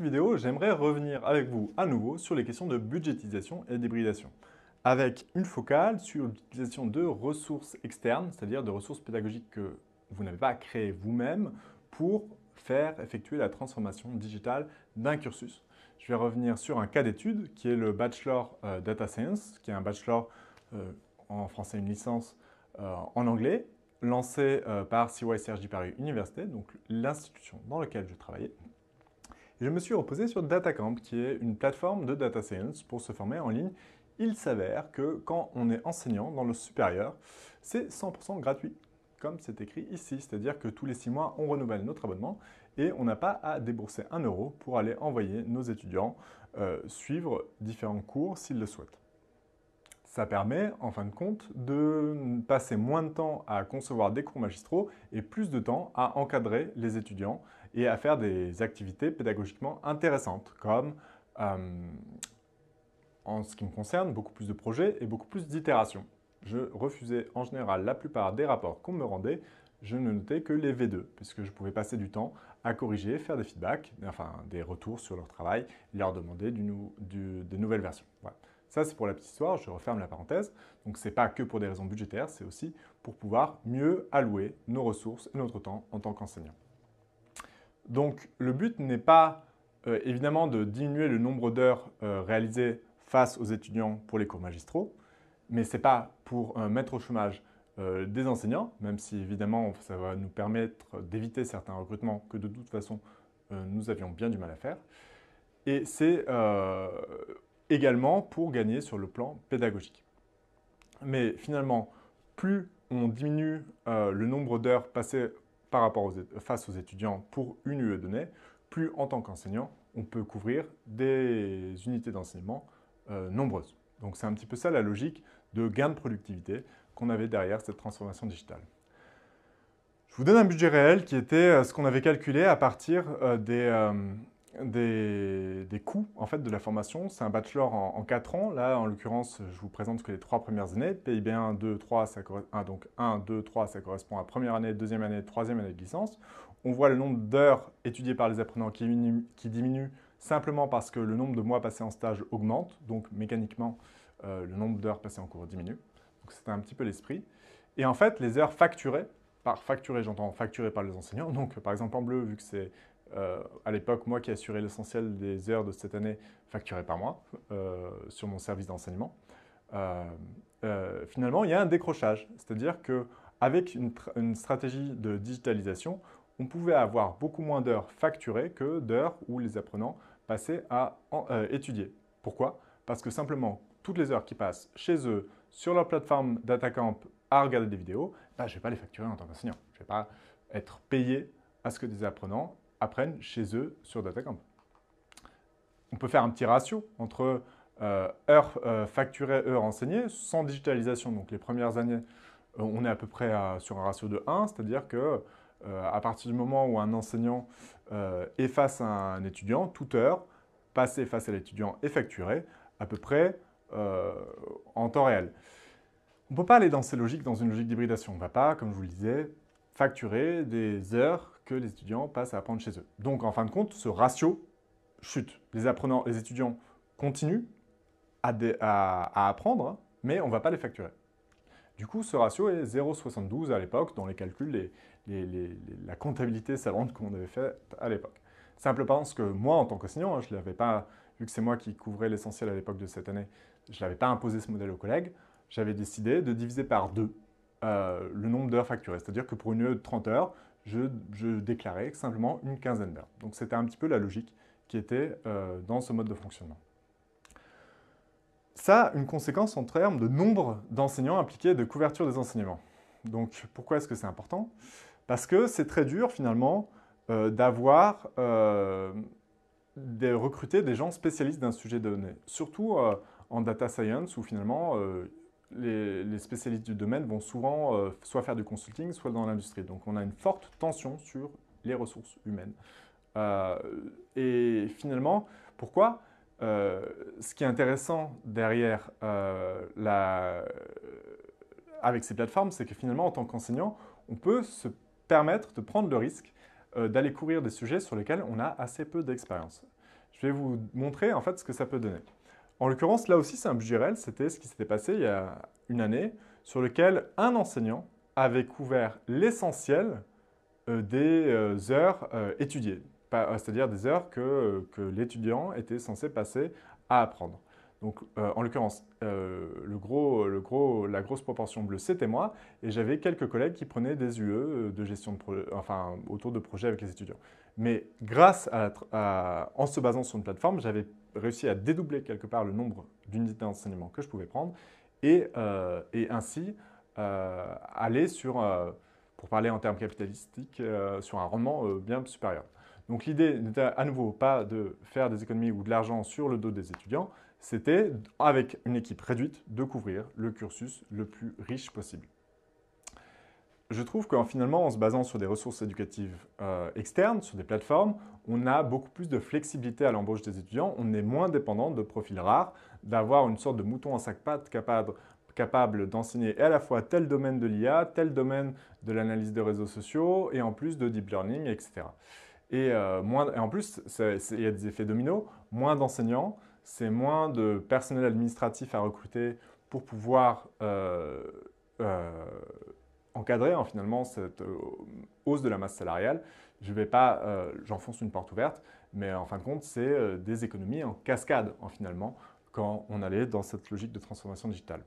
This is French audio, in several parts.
cette vidéo, j'aimerais revenir avec vous à nouveau sur les questions de budgétisation et d'hybridation, avec une focale sur l'utilisation de ressources externes, c'est-à-dire de ressources pédagogiques que vous n'avez pas créées vous-même pour faire effectuer la transformation digitale d'un cursus. Je vais revenir sur un cas d'étude qui est le Bachelor euh, Data Science, qui est un bachelor euh, en français, une licence euh, en anglais, lancé par CYCRJ Paris Université, donc l'institution dans laquelle je travaillais. Je me suis reposé sur DataCamp, qui est une plateforme de data science pour se former en ligne. Il s'avère que quand on est enseignant dans le supérieur, c'est 100% gratuit comme c'est écrit ici, c'est-à-dire que tous les six mois, on renouvelle notre abonnement et on n'a pas à débourser un euro pour aller envoyer nos étudiants euh, suivre différents cours s'ils le souhaitent. Ça permet, en fin de compte, de passer moins de temps à concevoir des cours magistraux et plus de temps à encadrer les étudiants et à faire des activités pédagogiquement intéressantes, comme, euh, en ce qui me concerne, beaucoup plus de projets et beaucoup plus d'itérations je refusais en général la plupart des rapports qu'on me rendait, je ne notais que les V2, puisque je pouvais passer du temps à corriger, faire des feedbacks, enfin des retours sur leur travail, leur demander des nouvelles versions. Ça, c'est pour la petite histoire, je referme la parenthèse. Donc, ce n'est pas que pour des raisons budgétaires, c'est aussi pour pouvoir mieux allouer nos ressources et notre temps en tant qu'enseignant. Donc, le but n'est pas euh, évidemment de diminuer le nombre d'heures euh, réalisées face aux étudiants pour les cours magistraux, mais ce n'est pas pour mettre au chômage euh, des enseignants, même si évidemment ça va nous permettre d'éviter certains recrutements que de toute façon nous avions bien du mal à faire. Et c'est également pour gagner sur le plan pédagogique. Mais finalement, plus on diminue le nombre d'heures passées par rapport face aux étudiants pour une UE donnée, plus en tant qu'enseignant, on peut couvrir des unités d'enseignement nombreuses. Donc c'est un petit peu ça la logique de gain de productivité qu'on avait derrière cette transformation digitale. Je vous donne un budget réel qui était euh, ce qu'on avait calculé à partir euh, des, coûts en fait, de la formation. C'est un bachelor en, 4 ans. Là, en l'occurrence, je vous présente que les trois premières années. PIB 1, 2, 3, ça, donc 1, 2, 3, ça correspond à première année, deuxième année, troisième année de licence. On voit le nombre d'heures étudiées par les apprenants qui diminue simplement parce que le nombre de mois passés en stage augmente. Donc, mécaniquement, euh, le nombre d'heures passées en cours diminue. Donc un petit peu l'esprit. Et en fait, les heures facturées, par facturées, j'entends facturées par les enseignants. Donc par exemple en bleu, vu que c'est euh, à l'époque moi qui assurais l'essentiel des heures de cette année facturées par mois euh, sur mon service d'enseignement, finalement il y a un décrochage. C'est-à-dire qu'avec une, une stratégie de digitalisation, on pouvait avoir beaucoup moins d'heures facturées que d'heures où les apprenants passaient à étudier. Pourquoi? Parce que simplement, toutes les heures qui passent chez eux sur leur plateforme DataCamp à regarder des vidéos, bah, je ne vais pas les facturer en tant qu'enseignant. Je ne vais pas être payé à ce que des apprenants apprennent chez eux sur DataCamp. On peut faire un petit ratio entre euh, heures euh, facturées, heures enseignées, sans digitalisation. Donc les premières années, euh, on est à peu près sur un ratio de 1, c'est-à-dire que à partir du moment où un enseignant est face à un étudiant, toute heure passée face à l'étudiant est facturée à peu près en temps réel. On ne peut pas aller dans ces logiques, dans une logique d'hybridation. On ne va pas, comme je vous le disais, facturer des heures que les étudiants passent à apprendre chez eux. Donc, en fin de compte, ce ratio chute. Les apprenants, les étudiants continuent à, apprendre, mais on ne va pas les facturer. Du coup, ce ratio est 0,72 à l'époque, dans les calculs, la comptabilité savante qu'on avait fait à l'époque. Simplement parce que moi, en tant qu'enseignant, hein, je ne l'avais pas, vu que c'est moi qui couvrais l'essentiel à l'époque de cette année, je n'avais pas imposé ce modèle aux collègues, j'avais décidé de diviser par deux euh, le nombre d'heures facturées. C'est-à-dire que pour une UE de 30 heures, je, déclarais simplement une quinzaine d'heures. Donc c'était un petit peu la logique qui était euh, dans ce mode de fonctionnement. Ça a une conséquence en termes de nombre d'enseignants impliqués de couverture des enseignements. Donc pourquoi est-ce que c'est important? Parce que c'est très dur finalement euh, d'avoir, de recruter des gens spécialistes d'un sujet donné. Surtout en data science où finalement euh, les, spécialistes du domaine vont souvent euh, soit faire du consulting, soit dans l'industrie. Donc on a une forte tension sur les ressources humaines. Euh, et finalement, pourquoi? Ce qui est intéressant derrière la, avec ces plateformes, c'est que finalement, en tant qu'enseignant, on peut se permettre de prendre le risque d'aller courir des sujets sur lesquels on a assez peu d'expérience. Je vais vous montrer en fait ce que ça peut donner. En l'occurrence, là aussi, c'est un budget réel. C'était ce qui s'était passé il y a une année, sur lequel un enseignant avait couvert l'essentiel euh, des euh, heures euh, étudiées, c'est-à-dire des heures que, l'étudiant était censé passer à apprendre. Donc, en l'occurrence, la grosse proportion bleue, c'était moi, et j'avais quelques collègues qui prenaient des UE de gestion de projet, enfin, autour de projets avec les étudiants. Mais grâce à, en se basant sur une plateforme, j'avais réussi à dédoubler quelque part le nombre d'unités d'enseignement que je pouvais prendre, et, et ainsi aller sur pour parler en termes capitalistiques, euh, sur un rendement euh, bien supérieur. Donc l'idée n'était à nouveau pas de faire des économies ou de l'argent sur le dos des étudiants, c'était, avec une équipe réduite, de couvrir le cursus le plus riche possible. Je trouve qu'en finalement, en se basant sur des ressources éducatives euh, externes, sur des plateformes, on a beaucoup plus de flexibilité à l'embauche des étudiants, on est moins dépendant de profils rares, d'avoir une sorte de mouton à sac pattes capable d'enseigner à la fois tel domaine de l'IA, tel domaine de l'analyse de réseaux sociaux, et en plus de deep learning, etc. Et, euh, et en plus, il y a des effets dominos, moins d'enseignants, c'est moins de personnel administratif à recruter pour pouvoir euh, encadrer hein, finalement cette hausse de la masse salariale. Je ne vais pas, j'enfonce une porte ouverte, mais en fin de compte, c'est des économies en cascade en finalement quand on allait dans cette logique de transformation digitale.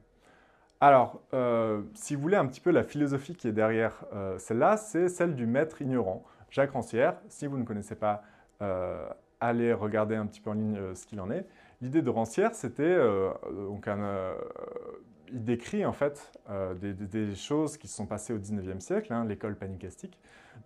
Alors, euh, si vous voulez un petit peu la philosophie qui est derrière euh, celle-là, c'est celle du maître ignorant. Jacques Rancière, si vous ne connaissez pas, euh, allez regarder un petit peu en ligne ce qu'il en est. L'idée de Rancière, c'était, donc il décrit en fait des, choses qui se sont passées au 19e siècle, hein, l'école panicastique.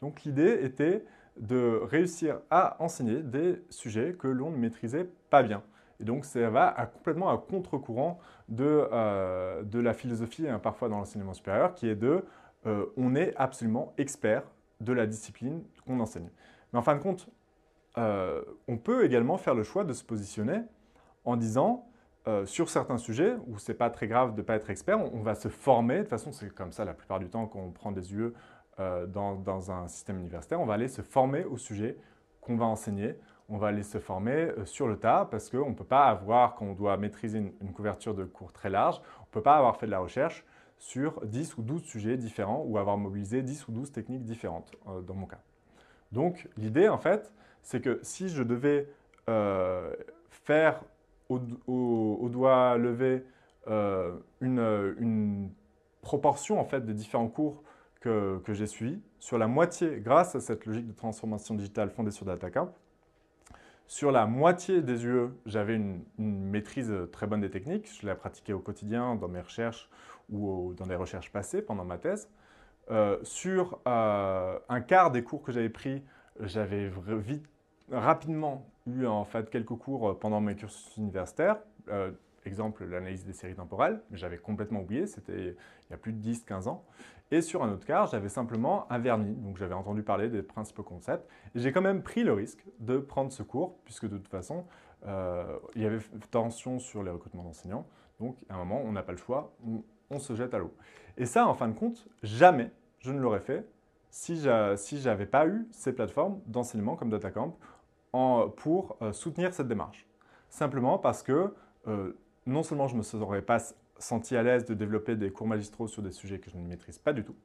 Donc l'idée était de réussir à enseigner des sujets que l'on ne maîtrisait pas bien. Et donc, ça va complètement à contre-courant de, euh, de, la philosophie, hein, parfois dans l'enseignement supérieur, qui est de euh, on est absolument expert de la discipline qu'on enseigne. Mais en fin de compte, euh, on peut également faire le choix de se positionner en disant sur certains sujets où c'est pas très grave de ne pas être expert, on, va se former. De toute façon, c'est comme ça la plupart du temps quand on prend des UE dans, dans un système universitaire, on va aller se former au sujet qu'on va enseigner on va aller se former euh, sur le tas parce qu'on ne peut pas avoir, quand on doit maîtriser une, couverture de cours très large, on ne peut pas avoir fait de la recherche sur 10 ou 12 sujets différents ou avoir mobilisé 10 ou 12 techniques différentes euh, dans mon cas. Donc l'idée en fait, c'est que si je devais euh, faire au, doigt levé une, proportion en fait des différents cours que, que j'ai suivis, sur la moitié, grâce à cette logique de transformation digitale fondée sur DataCamp, sur la moitié des UE, j'avais une, maîtrise très bonne des techniques. Je l'ai pratiquée au quotidien dans mes recherches ou dans des recherches passées pendant ma thèse. Euh, sur euh, un quart des cours que j'avais pris, j'avais rapidement eu en fait quelques cours pendant mes cursus universitaires. Euh, exemple, l'analyse des séries temporelles, mais j'avais complètement oublié, c'était il y a plus de 10-15 ans. Et sur un autre quart, j'avais simplement un vernis, donc j'avais entendu parler des principaux concepts. J'ai quand même pris le risque de prendre ce cours, puisque de toute façon, euh, il y avait tension sur les recrutements d'enseignants. Donc à un moment, on n'a pas le choix, on, se jette à l'eau. Et ça, en fin de compte, jamais je ne l'aurais fait si je n'avais pas eu ces plateformes d'enseignement comme DataCamp en, pour euh, soutenir cette démarche. Simplement parce que euh, non seulement je ne me serais pas senti à l'aise de développer des cours magistraux sur des sujets que je ne maîtrise pas du tout,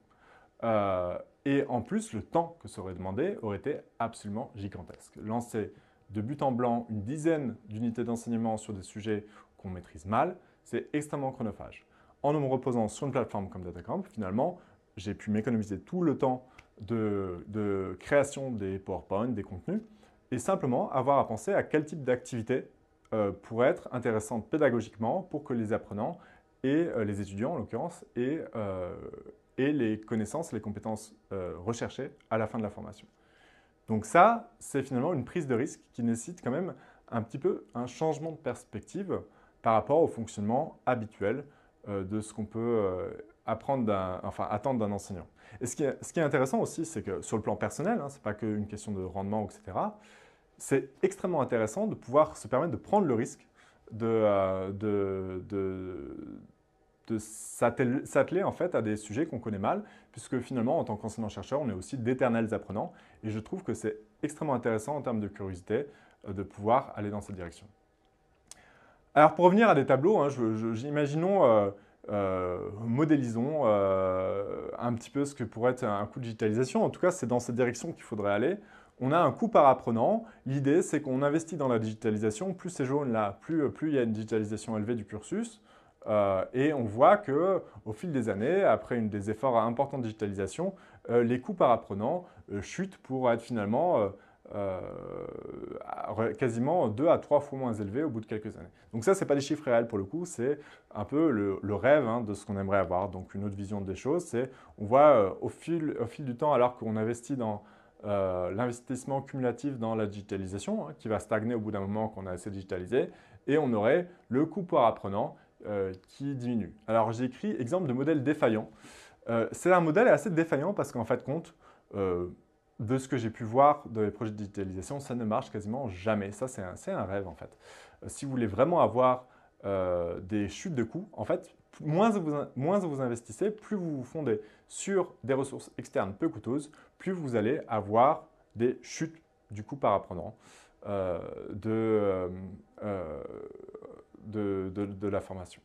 euh, et en plus, le temps que ça aurait demandé aurait été absolument gigantesque. Lancer de but en blanc une dizaine d'unités d'enseignement sur des sujets qu'on maîtrise mal, c'est extrêmement chronophage. En me reposant sur une plateforme comme DataCamp, finalement, j'ai pu m'économiser tout le temps de, de, création des PowerPoint, des contenus, et simplement avoir à penser à quel type d'activité euh, pour être intéressante pédagogiquement pour que les apprenants et euh, les étudiants en l'occurrence aient, euh, les connaissances, les compétences recherchées à la fin de la formation. Donc ça, c'est finalement une prise de risque qui nécessite quand même un petit peu un changement de perspective par rapport au fonctionnement habituel de ce qu'on peut apprendre enfin, attendre d'un enseignant. Et ce qui, est, ce qui, est, intéressant aussi, c'est que sur le plan personnel, hein, ce n'est pas qu'une question de rendement, etc., c'est extrêmement intéressant de pouvoir se permettre de prendre le risque de, euh, s'atteler en fait à des sujets qu'on connaît mal, puisque finalement, en tant qu'enseignant-chercheur, on est aussi d'éternels apprenants. Et je trouve que c'est extrêmement intéressant en termes de curiosité de pouvoir aller dans cette direction. Alors pour revenir à des tableaux, hein, imaginons, modélisons un petit peu ce que pourrait être un coût de digitalisation. En tout cas, c'est dans cette direction qu'il faudrait aller on a un coût par apprenant. L'idée, c'est qu'on investit dans la digitalisation. Plus c'est jaune là, plus, plus il y a une digitalisation élevée du cursus. Euh, et on voit qu'au fil des années, après des efforts importants de digitalisation, euh, les coûts par apprenant euh, chutent pour être finalement quasiment deux à trois fois moins élevés au bout de quelques années. Donc ça, ce n'est pas des chiffres réels pour le coup, c'est un peu le, rêve hein, de ce qu'on aimerait avoir. Donc une autre vision des choses, c'est on voit au, au fil du temps, alors qu'on investit dans euh, l'investissement cumulatif dans la digitalisation, hein, qui va stagner au bout d'un moment qu'on a assez digitalisé, et on aurait le coût par apprenant euh, qui diminue. Alors j'ai écrit exemple de modèle défaillant. Euh, c'est un modèle assez défaillant parce qu'en fait compte, de ce que j'ai pu voir dans les projets de digitalisation, ça ne marche quasiment jamais. Ça, c'est un, un, rêve en fait. si vous voulez vraiment avoir des chutes de coûts, en fait, moins vous, moins vous investissez, plus vous vous fondez sur des ressources externes peu coûteuses, plus vous allez avoir des chutes du coût par apprenant euh, euh, euh, de, la formation.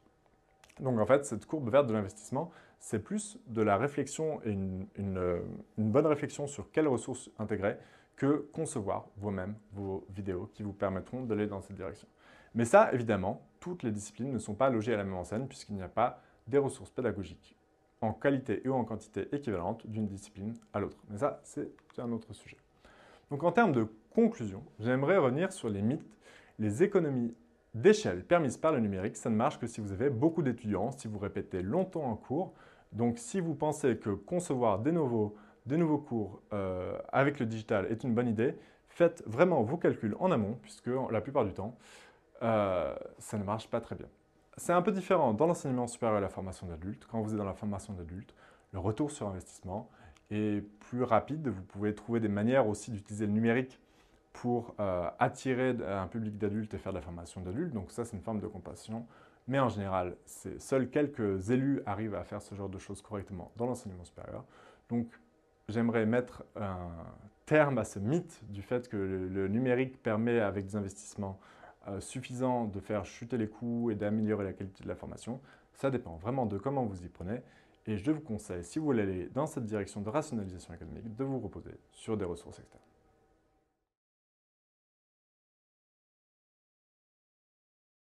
Donc en fait, cette courbe verte de l'investissement, c'est plus de la réflexion et une, une, bonne réflexion sur quelles ressources intégrer que concevoir vous-même vos vidéos qui vous permettront d'aller dans cette direction. Mais ça, évidemment, toutes les disciplines ne sont pas logées à la même enseigne puisqu'il n'y a pas des ressources pédagogiques en qualité et en quantité équivalente d'une discipline à l'autre. Mais ça, c'est un autre sujet. Donc en termes de conclusion, j'aimerais revenir sur les mythes, les économies d'échelle permises par le numérique. Ça ne marche que si vous avez beaucoup d'étudiants, si vous répétez longtemps en cours. Donc si vous pensez que concevoir des nouveaux, des nouveaux cours euh, avec le digital est une bonne idée, faites vraiment vos calculs en amont, puisque la plupart du temps, euh, ça ne marche pas très bien. C'est un peu différent dans l'enseignement supérieur et la formation d'adultes. Quand vous êtes dans la formation d'adultes, le retour sur investissement est plus rapide. Vous pouvez trouver des manières aussi d'utiliser le numérique pour euh, attirer un public d'adultes et faire de la formation d'adultes. Donc ça, c'est une forme de compassion. Mais en général, seuls quelques élus arrivent à faire ce genre de choses correctement dans l'enseignement supérieur. Donc j'aimerais mettre un terme à ce mythe du fait que le numérique permet, avec des investissements, euh, suffisant de faire chuter les coûts et d'améliorer la qualité de la formation. Ça dépend vraiment de comment vous y prenez. Et je vous conseille, si vous voulez aller dans cette direction de rationalisation économique, de vous reposer sur des ressources externes.